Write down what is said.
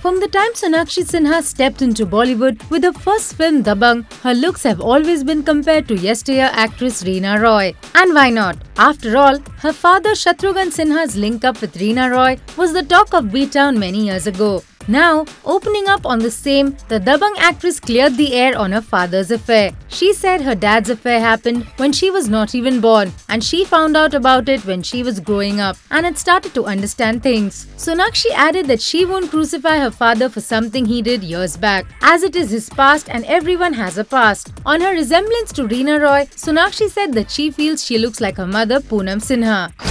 From the time Sonakshi Sinha stepped into Bollywood with her first film Dabangg, her looks have always been compared to yesteryear actress Reena Roy. And why not? After all, her father Shatrughan Sinha's link up with Reena Roy was the talk of B-Town many years ago. Now, opening up on the same, the Dabangg actress cleared the air on her father's affair. She said her dad's affair happened when she was not even born and she found out about it when she was growing up and had started to understand things. Sonakshi added that she won't crucify her father for something he did years back, as it is his past and everyone has a past. On her resemblance to Reena Roy, Sonakshi said that she feels she looks like her mother Poonam Sinha.